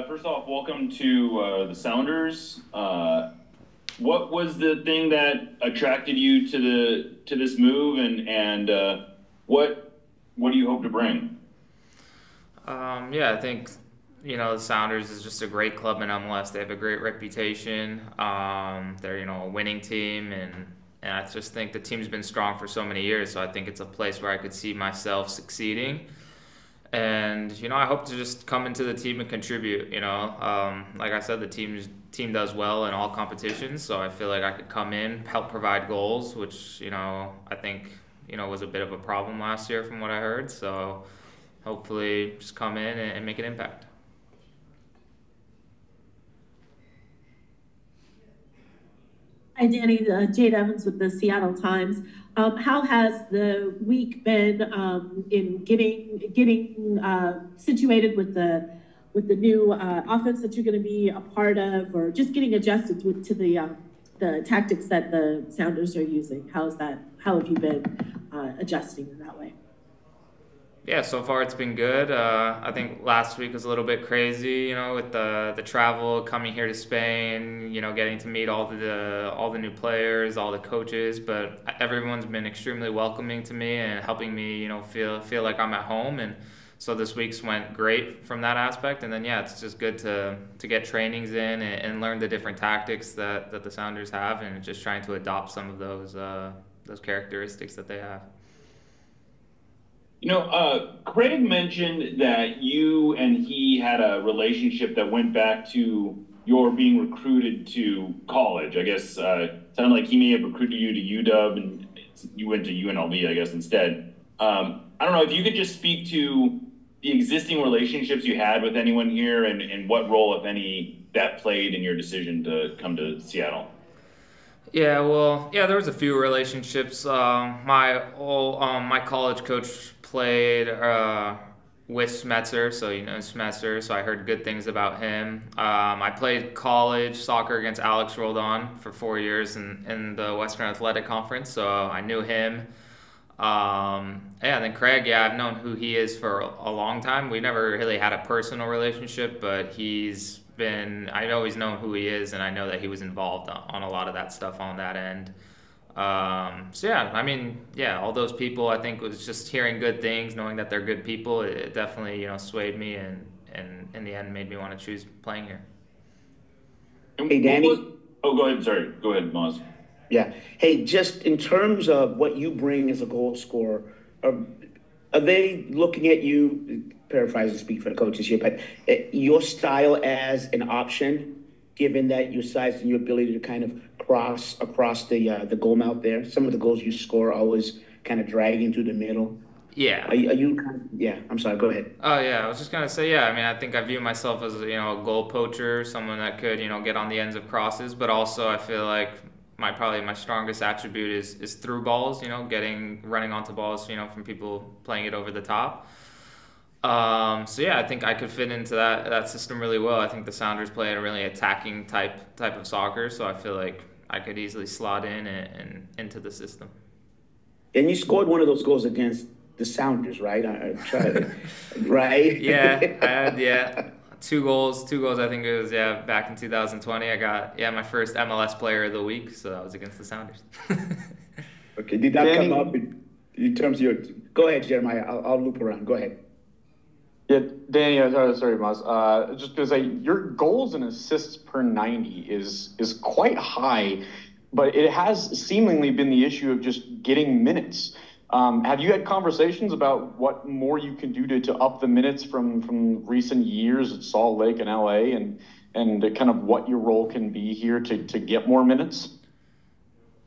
uh, first off, welcome to uh, the Sounders. Uh, what was the thing that attracted you to the to this move, and and uh, what what do you hope to bring? Um, yeah, I think you know the Sounders is just a great club in MLS. They have a great reputation. Um, they're you know a winning team, and and I just think the team's been strong for so many years. So I think it's a place where I could see myself succeeding. And you know, I hope to just come into the team and contribute. You know, um, like I said, the team team does well in all competitions, so I feel like I could come in, help provide goals, which you know I think you know was a bit of a problem last year from what I heard. So hopefully, just come in and, and make an impact. Hi, Danny. Uh, Jayda Evans with the Seattle Times. Um, how has the week been um, in getting getting uh, situated with the with the new uh, offense that you're going to be a part of, or just getting adjusted to, to the uh, the tactics that the Sounders are using? How is that? How have you been uh, adjusting in that way? Yeah, so far it's been good. Uh, I think last week was a little bit crazy, you know, with the the travel coming here to Spain, you know, getting to meet all the all the new players, all the coaches. But everyone's been extremely welcoming to me and helping me, you know, feel feel like I'm at home. And so this week's went great from that aspect. And then yeah, it's just good to to get trainings in and, and learn the different tactics that that the Sounders have, and just trying to adopt some of those uh, those characteristics that they have. You know, uh, Craig mentioned that you and he had a relationship that went back to your being recruited to college. I guess uh, sounded like he may have recruited you to UW and you went to UNLV, I guess, instead. Um, I don't know if you could just speak to the existing relationships you had with anyone here and, and what role, if any, that played in your decision to come to Seattle. Yeah, well, yeah, there was a few relationships. Um, my old, um, my college coach played uh, with Schmetzer, so you know Schmetzer, so I heard good things about him. Um, I played college soccer against Alex Roldan for four years in, in the Western Athletic Conference, so I knew him. Um, yeah, and then Craig, yeah, I've known who he is for a long time. We never really had a personal relationship, but he's been, I always known who he is, and I know that he was involved on a lot of that stuff on that end. Um, so yeah, I mean, yeah, all those people. I think was just hearing good things, knowing that they're good people. It definitely you know swayed me, and and in the end made me want to choose playing here. Hey, Danny. oh, go ahead. Sorry, go ahead, Moz. Yeah. Hey, just in terms of what you bring as a goal scorer, are, are they looking at you? Paraphrase and speak for the coaches here, but uh, your style as an option, given that your size and your ability to kind of cross across the uh, the goal mouth there. Some of the goals you score always kind of dragging through the middle. Yeah. Are you, are you yeah, I'm sorry, go ahead. Oh, yeah, I was just going to say, yeah, I mean, I think I view myself as, you know, a goal poacher, someone that could, you know, get on the ends of crosses, but also I feel like my probably my strongest attribute is is through balls, you know, getting running onto balls, you know, from people playing it over the top. Um, so yeah, I think I could fit into that that system really well. I think the Sounders play a really attacking type type of soccer, so I feel like I could easily slot in and, and into the system. And you scored one of those goals against the Sounders, right? I, I tried, right? yeah, I had yeah two goals. Two goals. I think it was yeah back in 2020. I got yeah my first MLS Player of the Week, so that was against the Sounders. okay, did that Danny, come up in, in, terms of your? Go ahead, Jeremiah. I'll, I'll loop around. Go ahead. Yeah, Danny, uh, sorry, sorry Moz. Uh, just because your goals and assists per 90 is is quite high, but it has seemingly been the issue of just getting minutes. Um, have you had conversations about what more you can do to, to up the minutes from from recent years at Salt Lake and LA, and and kind of what your role can be here to to get more minutes?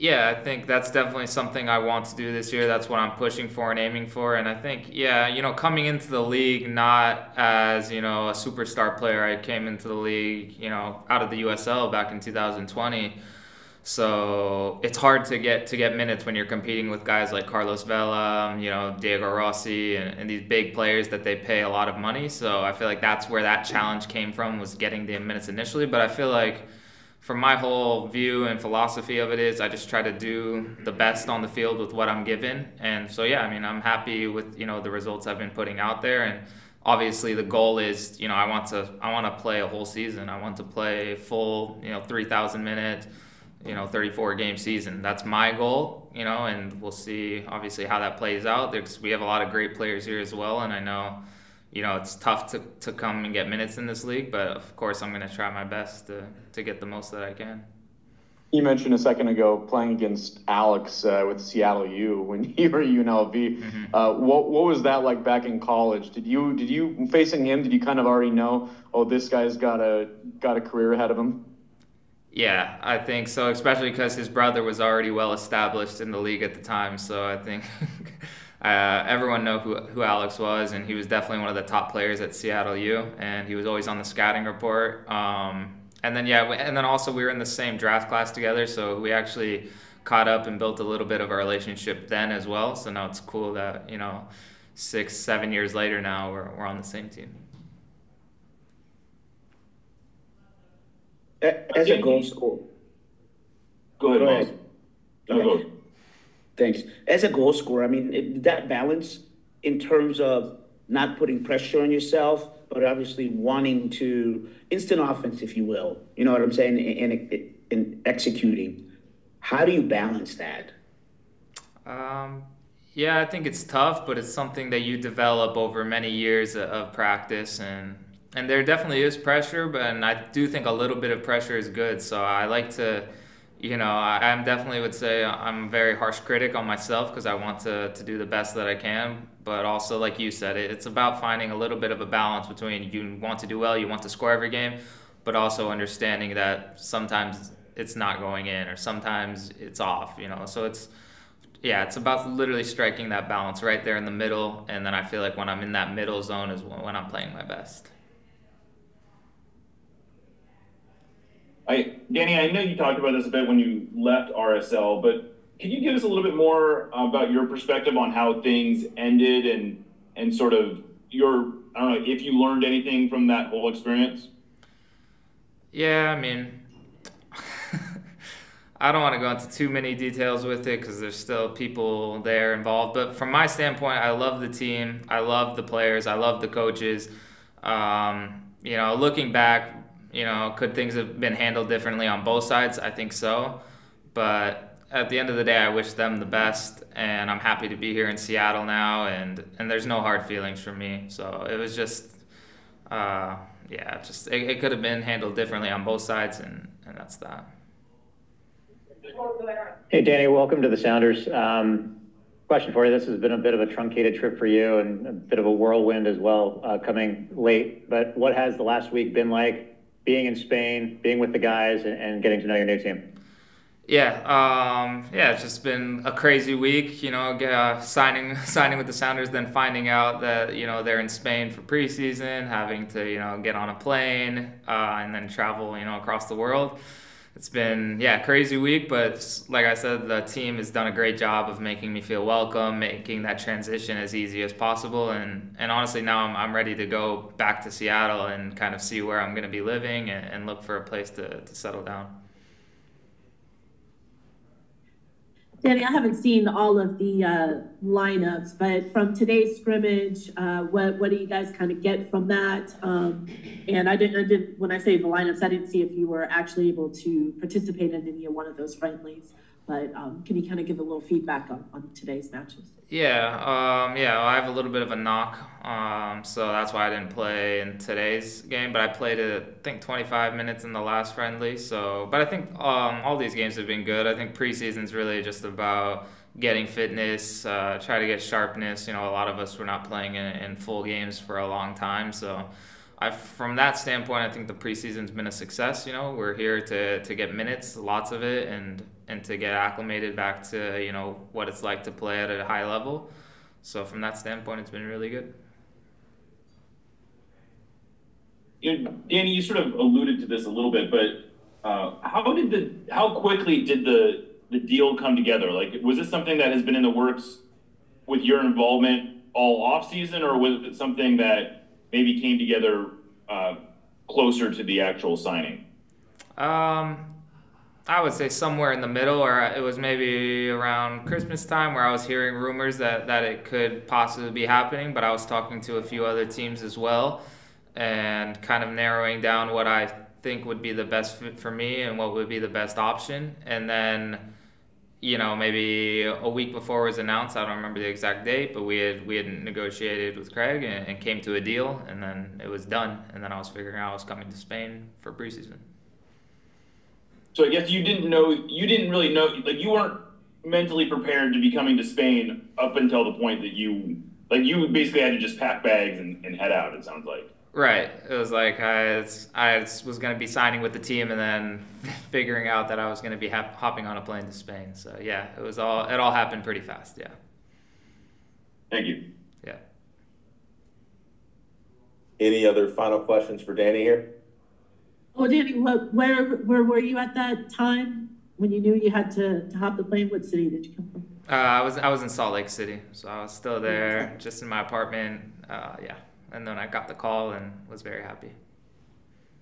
Yeah, I think that's definitely something I want to do this year. That's what I'm pushing for and aiming for. And I think, yeah, you know, coming into the league not as, you know, a superstar player, I came into the league, you know, out of the USL back in 2020. So it's hard to get to get minutes when you're competing with guys like Carlos Vela, um, you know, Diego Rossi, and, and these big players that they pay a lot of money. So I feel like that's where that challenge came from was getting the minutes initially. But I feel like from my whole view and philosophy of it is I just try to do the best on the field with what I'm given. And so yeah, I mean I'm happy with you know the results I've been putting out there and obviously the goal is you know I want to I want to play a whole season. I want to play full you know 3,000 minutes, you know 34 game season. That's my goal, you know, and we'll see obviously how that plays out. There's, we have a lot of great players here as well, and I know you know it's tough to, to come and get minutes in this league, but of course I'm going to try my best to to get the most that I can. You mentioned a second ago playing against Alex uh, with Seattle U when you were UNLV. Mm-hmm. Uh, what what was that like back in college? Did you did you facing him? Did you kind of already know? Oh, this guy's got a got a career ahead of him. Yeah, I think so, especially because his brother was already well established in the league at the time. So I think uh, everyone know who who Alex was, and he was definitely one of the top players at Seattle U, and he was always on the scouting report. Um, and then yeah, and then also we were in the same draft class together, so we actually caught up and built a little bit of a relationship then as well. So now it's cool that you know, six seven years later now we're we're on the same team. As a goal scorer. Go ahead. Go ahead. Thanks. As a goal scorer, I mean that balance in terms of not putting pressure on yourself but obviously wanting to instant offense, if you will. You know what I'm saying? In, in executing, how do you balance that? Um, yeah, I think it's tough, but it's something that you develop over many years of practice, and and there definitely is pressure, but and I do think a little bit of pressure is good. So I like to you know, I, am definitely would say I'm a very harsh critic on myself because I want to, to do the best that I can. But also, like you said, it, it's about finding a little bit of a balance between you want to do well, you want to score every game, but also understanding that sometimes it's not going in or sometimes it's off, you know. So it's, yeah, it's about literally striking that balance right there in the middle. And then I feel like when I'm in that middle zone is when I'm playing my best. I, Danny, I know you talked about this a bit when you left RSL, but can you give us a little bit more about your perspective on how things ended and and sort of your I don't know if you learned anything from that whole experience? Yeah, I mean, I don't want to go into too many details with it because there's still people there involved. But from my standpoint, I love the team. I love the players. I love the coaches. Um, you know, looking back, you know, could things have been handled differently on both sides? I think so. But at the end of the day, I wish them the best, and I'm happy to be here in Seattle now, and, and there's no hard feelings for me. So it was just, uh, yeah, just it, it could have been handled differently on both sides, and, and that's that. Hey, Danny, welcome to the Sounders. Um, question for you. This has been a bit of a truncated trip for you and a bit of a whirlwind as well, uh, coming late. But what has the last week been like? Being in Spain, being with the guys, and, and getting to know your new team? Yeah, um, yeah, it's just been a crazy week. You know, uh, signing signing with the Sounders, then finding out that you know they're in Spain for preseason, having to you know get on a plane uh, and then travel you know across the world it's been yeah crazy week but like i said the team has done a great job of making me feel welcome making that transition as easy as possible and and honestly now i'm, I'm ready to go back to seattle and kind of see where i'm going to be living and, and look for a place to, to settle down Danny, I haven't seen all of the uh, lineups, but from today's scrimmage, uh, what what do you guys kind of get from that? Um, and I didn't, I didn't, when I say the lineups, I didn't see if you were actually able to participate in any one of those friendlies. But um, can you kind of give a little feedback on, on today's matches? Yeah, um, yeah, I have a little bit of a knock, um, so that's why I didn't play in today's game. But I played, I think, 25 minutes in the last friendly. So, but I think um, all these games have been good. I think preseason's really just about getting fitness, uh, try to get sharpness. You know, a lot of us were not playing in, in full games for a long time, so I, from that standpoint, I think the preseason's been a success. You know, we're here to, to get minutes, lots of it, and and to get acclimated back to you know what it's like to play at a high level. So from that standpoint, it's been really good. Danny, you sort of alluded to this a little bit, but uh, how did the how quickly did the the deal come together? Like, was this something that has been in the works with your involvement all off season, or was it something that maybe came together uh, closer to the actual signing? Um, I would say somewhere in the middle, or it was maybe around Christmas time where I was hearing rumors that, that it could possibly be happening, but I was talking to a few other teams as well and kind of narrowing down what I think would be the best fit for me and what would be the best option. And then, you know, maybe a week before it was announced, I don't remember the exact date, but we had we had negotiated with Craig and, and came to a deal, and then it was done. And then I was figuring out I was coming to Spain for preseason. So I guess you didn't know, you didn't really know, like you weren't mentally prepared to be coming to Spain up until the point that you, like you basically had to just pack bags and, and head out. It sounds like. Right. It was like I, was- I was going to be signing with the team and then figuring out that I was going to be hop- hopping on a plane to Spain. So yeah, it was all it all happened pretty fast. Yeah. Thank you. Yeah. Any other final questions for Danny here? Oh, Danny, what, where, where were you at that time when you knew you had to, to hop the plane? What city did you come from? Uh, I was I was in Salt Lake City, so I was still there, just in my apartment. Uh, yeah, and then I got the call and was very happy.